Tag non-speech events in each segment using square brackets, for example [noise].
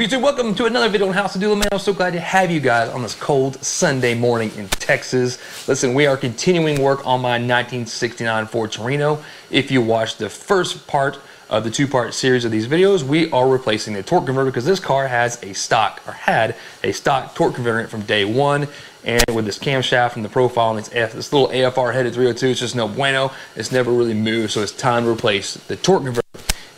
YouTube? Welcome to another video on House of Dula, man. I'm so glad to have you guys on this cold Sunday morning in Texas. Listen, we are continuing work on my 1969 Ford Torino. If you watched the first part of the two-part series of these videos, we are replacing the torque converter because this car has a stock, or had a stock torque converter from day one. And with this camshaft and the profile and this, F, this little AFR headed 302, it's just no bueno. It's never really moved, so it's time to replace the torque converter.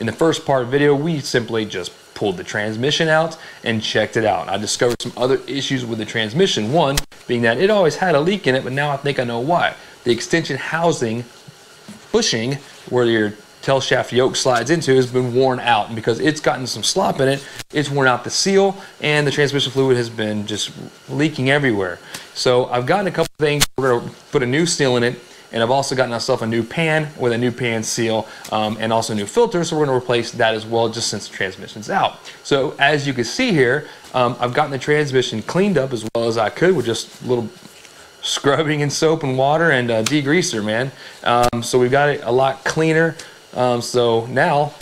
In the first part video, we simply just pulled the transmission out and checked it out. I discovered some other issues with the transmission. One being that it always had a leak in it, but now I think I know why. The extension housing bushing where your tail shaft yoke slides into has been worn out and because it's gotten some slop in it it's worn out the seal and the transmission fluid has been just leaking everywhere so I've gotten a couple things we're to put a new seal in it and I've also gotten myself a new pan with a new pan seal um, and also new filter. So we're to replace that as well just since the transmission's out. So as you can see here, um, I've gotten the transmission cleaned up as well as I could with just a little scrubbing and soap and water and uh, degreaser, man. Um, so we've got it a lot cleaner. Um, so now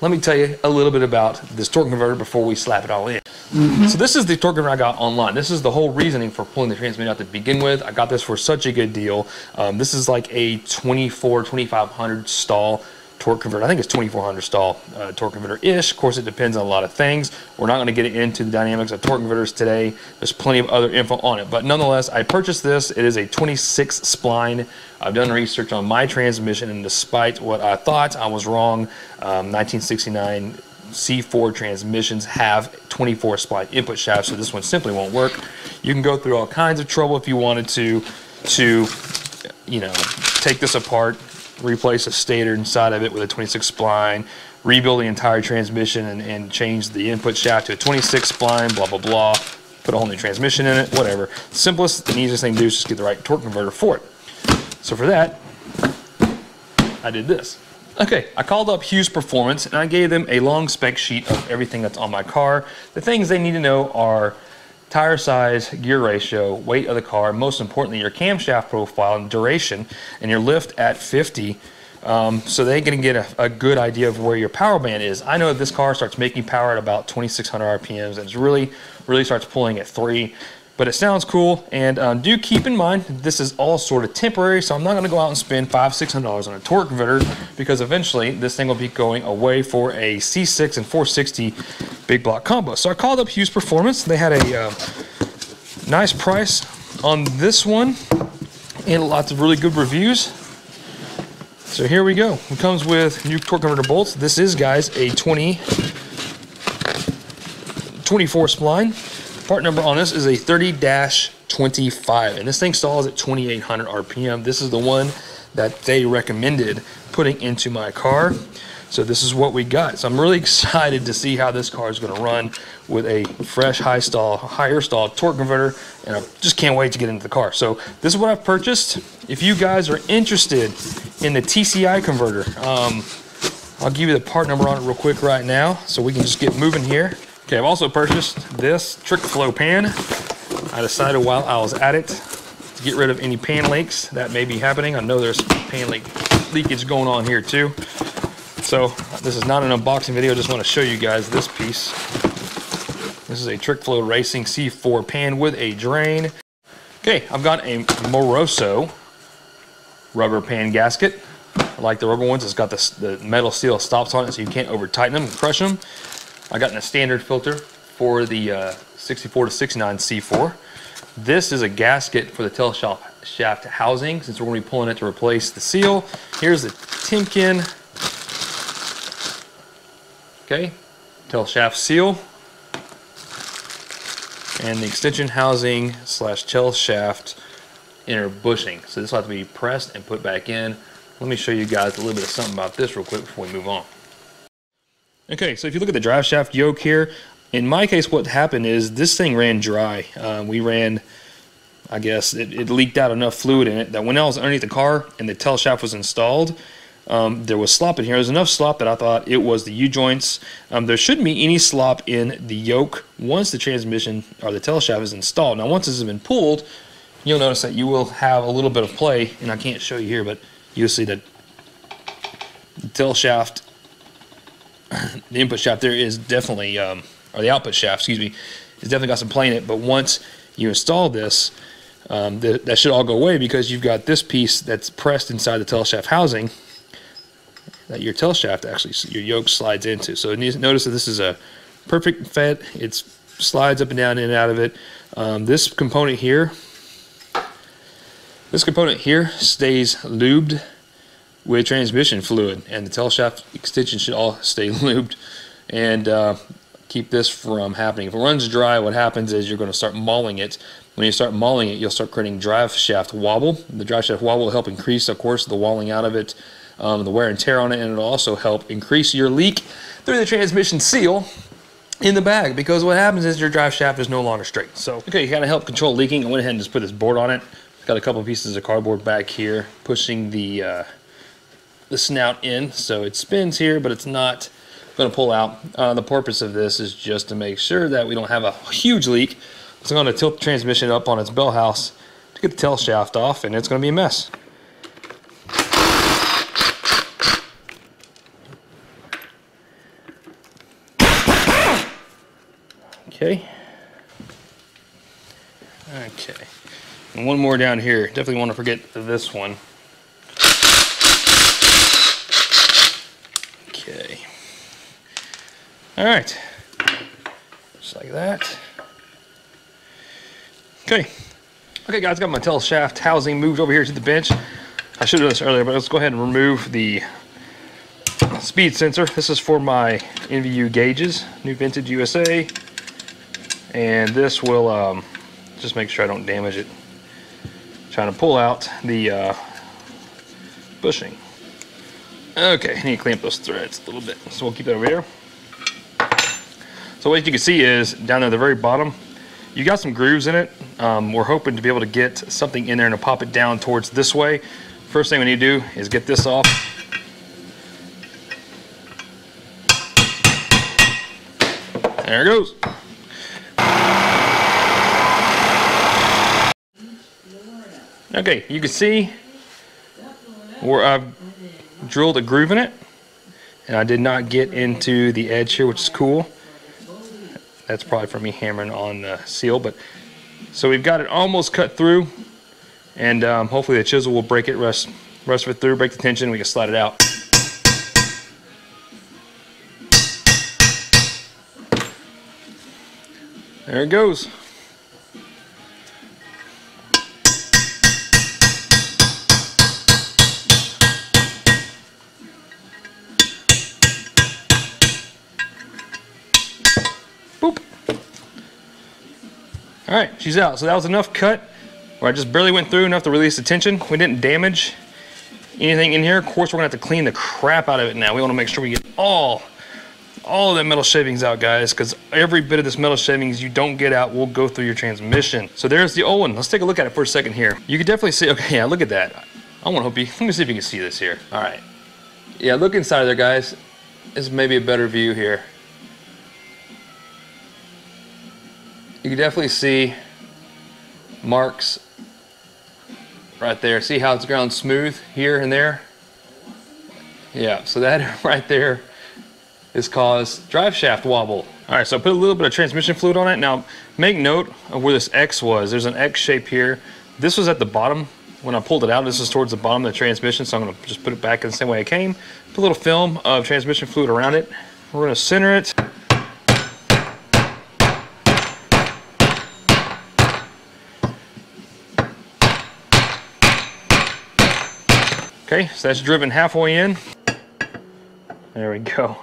let me tell you a little bit about this torque converter before we slap it all in. So this is the torque converter I got online. This is the whole reasoning for pulling the transmission out to begin with. I got this for such a good deal. Um, this is like a 24, 2500 stall torque converter. I think it's 2400 stall uh, torque converter-ish. Of course, it depends on a lot of things. We're not going to get into the dynamics of torque converters today. There's plenty of other info on it. But nonetheless, I purchased this. It is a 26 spline. I've done research on my transmission, and despite what I thought, I was wrong. Um, 1969 C4 transmissions have 24 spline input shafts, so this one simply won't work. You can go through all kinds of trouble if you wanted to, to, you know, take this apart, replace a stator inside of it with a 26 spline, rebuild the entire transmission and, and change the input shaft to a 26 spline, blah, blah, blah, put a whole new transmission in it, whatever. Simplest and easiest thing to do is just get the right torque converter for it. So for that, I did this. Okay, I called up Hughes Performance and I gave them a long spec sheet of everything that's on my car. The things they need to know are tire size, gear ratio, weight of the car, most importantly, your camshaft profile and duration, and your lift at 50. Um, so they can get a, a, good idea of where your power band is. I know this car starts making power at about 2600 RPMs and it's really, really starts pulling at three but it sounds cool. And um, do keep in mind, this is all sort of temporary, so I'm not gonna go out and spend five, $600 on a torque converter because eventually this thing will be going away for a C6 and 460 big block combo. So I called up Hughes Performance. They had a uh, nice price on this one and lots of really good reviews. So here we go. It comes with new torque converter bolts. This is, guys, a 20, 24 spline. Part number on this is a 30-25, and this thing stalls at 2,800 RPM. This is the one that they recommended putting into my car. So this is what we got. So I'm really [laughs] excited to see how this car is going to run with a fresh high stall, higher stall torque converter, and I just can't wait to get into the car. So this is what I've purchased. If you guys are interested in the TCI converter, um, I'll give you the part number on it real quick right now so we can just get moving here. Okay, I've also purchased this Trick Flow pan. I decided while I was at it to get rid of any pan leaks that may be happening. I know there's pan leak leakage going on here too. So this is not an unboxing video, I just want to show you guys this piece. This is a Trick Flow Racing C4 pan with a drain. Okay, I've got a Moroso rubber pan gasket. I like the rubber ones. It's got the, the metal steel stops on it so you can't over tighten them and crush them. I got in a standard filter for the uh, 64 to 69 C4. This is a gasket for the tail shaft housing since we're going to be pulling it to replace the seal. Here's the Timken okay, tail shaft seal and the extension housing slash tail shaft inner bushing. So this will have to be pressed and put back in. Let me show you guys a little bit of something about this real quick before we move on. Okay, so if you look at the drive shaft yoke here, in my case what happened is this thing ran dry. Uh, we ran, I guess, it, it, leaked out enough fluid in it that when I was underneath the car and the tail shaft was installed, um, there was slop in here. There was enough slop that I thought it was the U-joints. Um, there shouldn't be any slop in the yoke once the transmission or the tail shaft is installed. Now once this has been pulled, you'll notice that you will have a little bit of play, and I can't show you here, but you'll see that the tail shaft [clears throat] the input shaft there is definitely um, or the output shaft, excuse me, it's definitely got some play in it. But once you install this, um, the, that should all go away because you've got this piece that's pressed inside the tail shaft housing that your tail shaft actually, your yoke slides into. So notice that this is a perfect fit. It slides up and down in and out of it. Um, this component here, this component here stays lubed with transmission fluid and the tail shaft extension should all stay [laughs] lubed and uh, keep this from happening. If it runs dry, what happens is you're going to start mauling it. When you start mauling it, you'll start creating drive shaft wobble. The drive shaft wobble will help increase, of course, the walling out of it, um, the wear and tear on it, and it'll also help increase your leak through the transmission seal in the bag because what happens is your drive shaft is no longer straight. So, okay, you gotta help control leaking. I went ahead and just put this board on it. Got a couple pieces of cardboard back here pushing the uh, the snout in so it spins here, but it's not going to pull out. Uh, the purpose of this is just to make sure that we don't have a huge leak. It's going to tilt the transmission up on its bell house to get the tail shaft off, and it's going to be a mess. Okay. Okay. And one more down here. Definitely want to forget this one. Okay. All right. Just like that. Okay. Okay, guys, got my tail shaft housing moved over here to the bench. I should have done this earlier, but let's go ahead and remove the speed sensor. This is for my NVU gauges, New Vintage USA. And this will um, just make sure I don't damage it. Trying to pull out the uh, bushing. Okay, I need to clean up those threads a little bit. So we'll keep that over here. So what you can see is down there at the very bottom, you got some grooves in it. Um, we're hoping to be able to get something in there and to pop it down towards this way. First thing we need to do is get this off. There it goes. Okay, you can see where I've drilled a groove in it and I did not get into the edge here which is cool that's probably from me hammering on the seal but so we've got it almost cut through and um, hopefully the chisel will break it rest rest it through break the tension we can slide it out. There it goes right, she's out. So that was enough cut where I just barely went through enough to release the tension. We didn't damage anything in here. Of course, we're gonna have to clean the crap out of it now. We wanna make sure we get all, all of the metal shavings out, guys, because every bit of this metal shavings you don't get out will go through your transmission. So there's the old one. Let's take a look at it for a second here. You can definitely see, okay, yeah, look at that. I wanna hope you, let me see if you can see this here. All right. Yeah, look inside there, guys. This is maybe a better view here. You can definitely see marks right there. See how it's ground smooth here and there? Yeah, so that [laughs] right there is caused drive shaft wobble. All right, so I put a little bit of transmission fluid on it. Now, make note of where this X was. There's an X shape here. This was at the bottom. When I pulled it out, this is towards the bottom of the transmission, so I'm gonna just put it back in the same way it came. Put a little film of transmission fluid around it. We're gonna center it. Okay, so that's driven halfway in. There we go.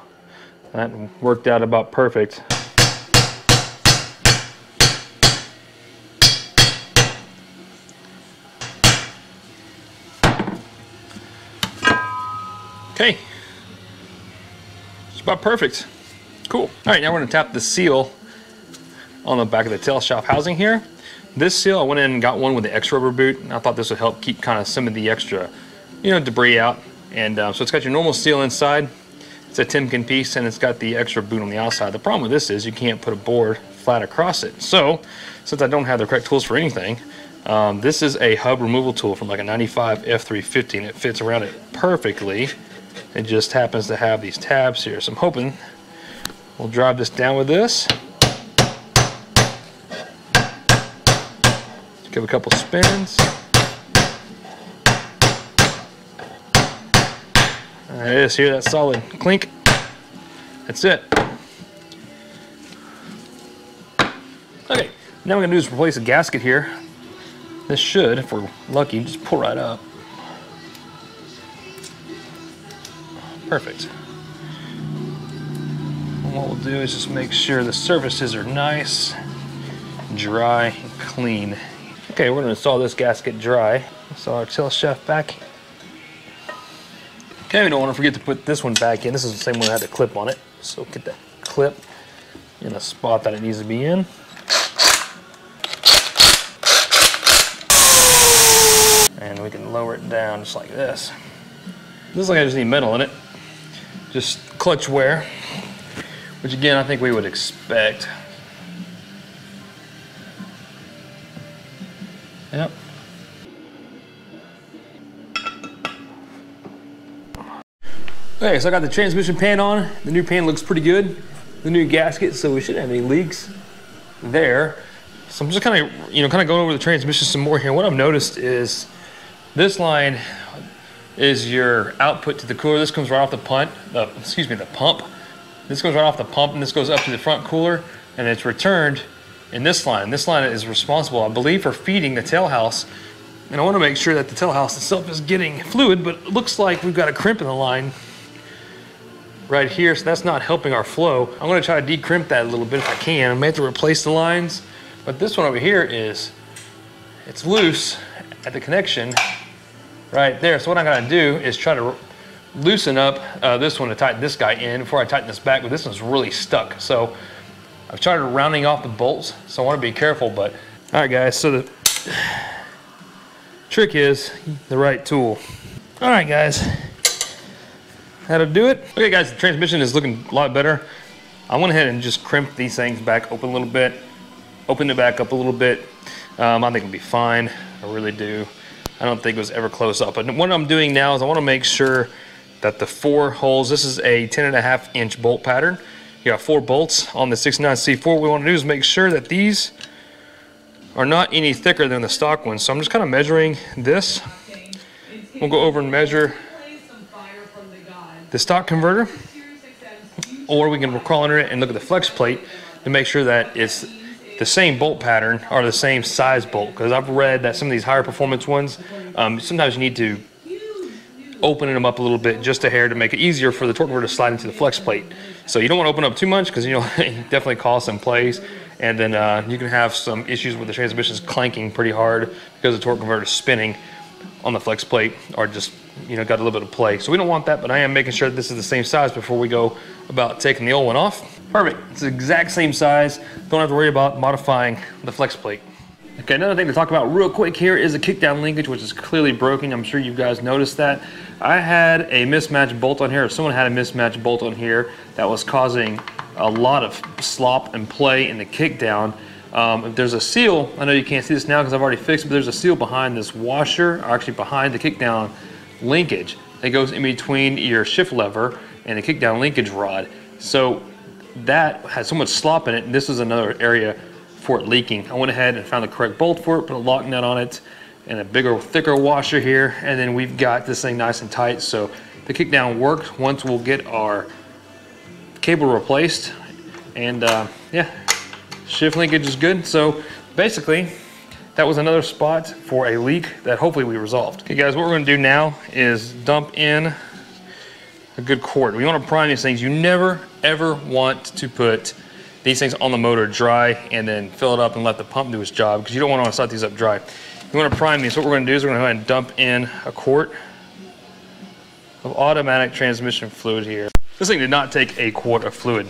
That worked out about perfect. Okay. It's about perfect. Cool. All right, now we're gonna tap the seal on the back of the tail shaft housing here. This seal, I went in and got one with the X rubber boot. And I thought this would help keep kind of some of the extra you know, debris out. And uh, so it's got your normal seal inside. It's a Timken piece and it's got the extra boot on the outside. The problem with this is you can't put a board flat across it. So since I don't have the correct tools for anything, um, this is a hub removal tool from like a 95 F350 and it fits around it perfectly. It just happens to have these tabs here. So I'm hoping we'll drive this down with this. Give a couple spins. There it is, hear that solid clink? That's it. Okay, now we're gonna do is replace the gasket here. This should, if we're lucky, just pull right up. Perfect. And what we'll do is just make sure the surfaces are nice, dry, and clean. Okay, we're gonna install this gasket dry. Install our tail shaft back. Okay, we don't wanna forget to put this one back in. This is the same one that had the clip on it. So get that clip in a spot that it needs to be in. And we can lower it down just like this. This looks like I just need metal in it. Just clutch wear, which again, I think we would expect. Yep. Okay, so I got the transmission pan on. The new pan looks pretty good. The new gasket, so we shouldn't have any leaks there. So I'm just kind of, you know, kind of going over the transmission some more here. What I've noticed is this line is your output to the cooler. This comes right off the punt, excuse me, the pump. This goes right off the pump and this goes up to the front cooler and it's returned in this line. This line is responsible, I believe, for feeding the tail house. And I want to make sure that the tail house itself is getting fluid, but it looks like we've got a crimp in the line right here, so that's not helping our flow. I'm gonna try to decrimp that a little bit if I can. I may have to replace the lines, but this one over here is, it's loose at the connection right there. So what I'm gonna do is try to loosen up uh, this one to tighten this guy in before I tighten this back, but this one's really stuck. So I've started rounding off the bolts, so I wanna be careful, but all right guys, so the [sighs] trick is the right tool. All right guys, that'll do it. Okay guys, the transmission is looking a lot better. I went ahead and just crimped these things back open a little bit, opened it back up a little bit. Um, I think it'll be fine, I really do. I don't think it was ever close up. But what I'm doing now is I want to make sure that the four holes, this is a 10 and a half inch bolt pattern. You got four bolts on the 69C4. What we want to do is make sure that these are not any thicker than the stock ones. So I'm just kind of measuring this. We'll go over and measure the stock converter, or we can crawl under it and look at the flex plate to make sure that it's the same bolt pattern or the same size bolt. Because I've read that some of these higher performance ones um, sometimes you need to open them up a little bit just a hair to make it easier for the torque converter to slide into the flex plate. So you don't want to open up too much because you know [laughs] it definitely cause some plays. And then uh, you can have some issues with the transmissions clanking pretty hard because the torque converter is spinning on the flex plate or just you know got a little bit of play so we don't want that but I am making sure this is the same size before we go about taking the old one off Perfect. It's the exact same size. Don't have to worry about modifying the flex plate. Okay, another thing to talk about real quick here is the kickdown linkage, which is clearly broken. I'm sure you guys noticed that. I had a mismatched bolt on here, or someone had a mismatched bolt on here that was causing a lot of slop and play in the kickdown. Um, if there's a seal, I know you can't see this now because I've already fixed it, but there's a seal behind this washer, or actually behind the kickdown linkage that goes in between your shift lever and the kickdown linkage rod. So that had so much slop in it, this is another area for it leaking. I went ahead and found the correct bolt for it, put a lock nut on it, and a bigger, thicker washer here, and then we've got this thing nice and tight. So the kickdown works Once we'll get our cable replaced, and uh, yeah, shift linkage is good. So basically, that was another spot for a leak that hopefully we resolved. Okay guys, what we're gonna do now is dump in a good quart. We want to prime these things. You never, ever want to put these things on the motor dry and then fill it up and let the pump do its job because you don't want to start these up dry. You want to prime these. What we're to do is we're to go ahead and dump in a quart of automatic transmission fluid here. This thing did not take a quart of fluid.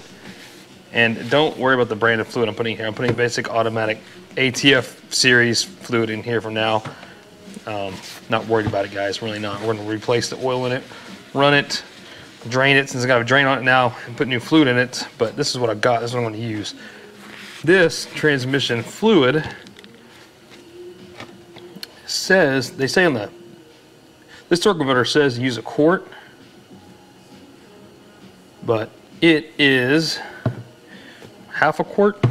And don't worry about the brand of fluid I'm putting here. I'm putting basic automatic ATF series fluid in here for now. Um, not worried about it, guys. Really not. We're going to replace the oil in it, run it, drain it since I got a drain on it now and put new fluid in it, but this is what I got, this is what I'm gonna use. This transmission fluid says, they say on the, this converter says use a quart, but it is half a quart,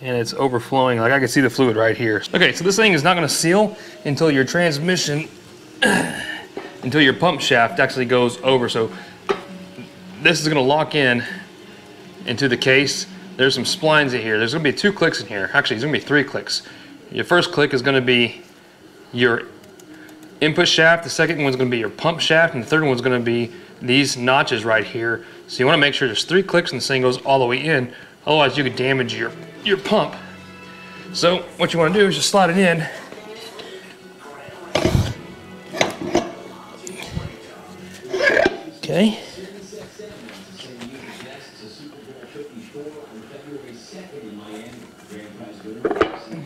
and it's overflowing. Like I can see the fluid right here. Okay, so this thing is not gonna seal until your transmission, [clears throat] until your pump shaft actually goes over. So this is gonna lock in into the case. There's some splines in here. There's gonna be two clicks in here. Actually, there's gonna be three clicks. Your first click is gonna be your input shaft. The second one's gonna be your pump shaft. And the third one's gonna be these notches right here. So you wanna make sure there's three clicks and this thing goes all the way in. Otherwise you could damage your, your pump. So what you wanna do is just slide it in. Okay.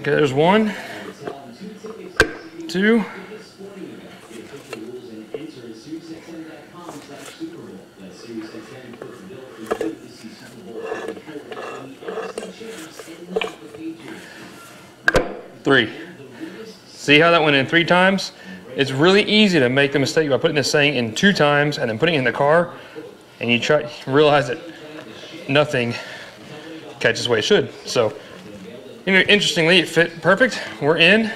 Okay, there's one, two, three. See how that went in three times? It's really easy to make the mistake by putting this thing in two times and then putting it in the car, and you try realize that nothing catches the way it should. So, you know, interestingly, it fit perfect. We're in,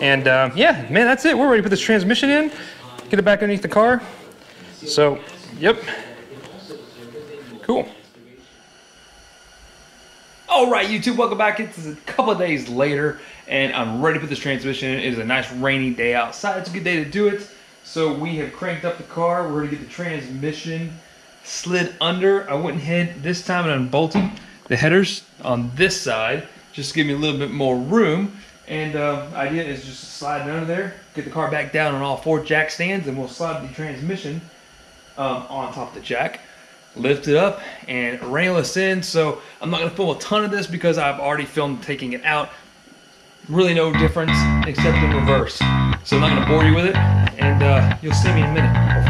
and uh, yeah, man, that's it. We're ready to put this transmission in, get it back underneath the car. So, yep, cool. All right, YouTube, welcome back. It's a couple of days later, and I'm ready to put this transmission in. It is a nice rainy day outside. It's a good day to do it. So we have cranked up the car. We're gonna get the transmission slid under. I went ahead this time and unbolted the headers on this side, just to give me a little bit more room. And uh, idea is just slide it under there, get the car back down on all four jack stands, and we'll slide the transmission um, on top of the jack lift it up and railless in. So I'm not gonna film a ton of this because I've already filmed taking it out. Really no difference except in reverse. So I'm not gonna bore you with it and uh, you'll see me in a minute,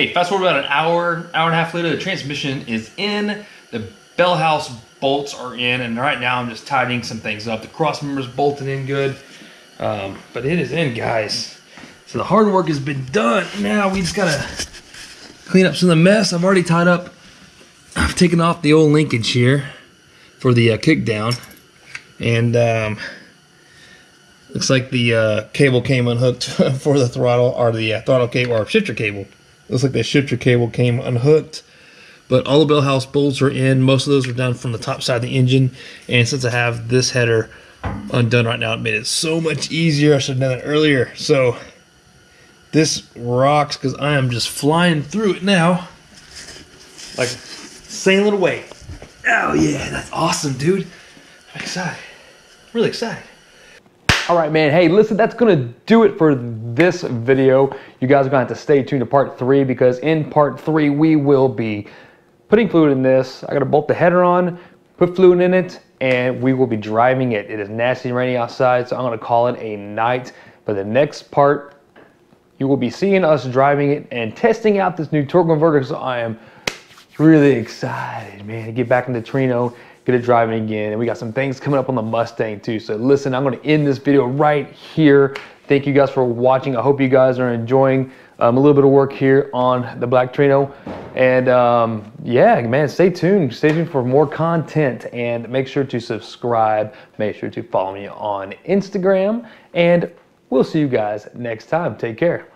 Okay, fast forward about an hour, hour and a half later, the transmission is in, the bell house bolts are in, and right now I'm just tidying some things up. The cross member's bolted in good, um, but it is in, guys. So the hard work has been done. Now we just gotta clean up some of the mess. I've already tied up, I've taken off the old linkage here for the uh, kick down, and um, looks like the uh, cable came unhooked [laughs] for the throttle, or the uh, throttle cable, or shifter cable Looks like the shifter cable came unhooked. But all the bell house bolts are in. Most of those are done from the top side of the engine. And since I have this header undone right now, it made it so much easier. I should have done it earlier. So this rocks because I am just flying through it now. Like sailing away. Oh yeah, that's awesome, dude. I'm excited. I'm Really excited. All right, man. Hey, listen, that's going to do it for this video. You guys are going to have to stay tuned to part three because in part three, we will be putting fluid in this. I got to bolt the header on, put fluid in it, and we will be driving it. It is nasty and rainy outside, so I'm going to call it a night. But the next part. You will be seeing us driving it and testing out this new torque converter. So I am really excited, man, to get back into Torino, get it driving again. And we got some things coming up on the Mustang too. So listen, I'm gonna end this video right here. Thank you guys for watching. I hope you guys are enjoying um, a little bit of work here on the Black Torino. And um, yeah, man, stay tuned. Stay tuned for more content and make sure to subscribe. Make sure to follow me on Instagram and we'll see you guys next time. Take care.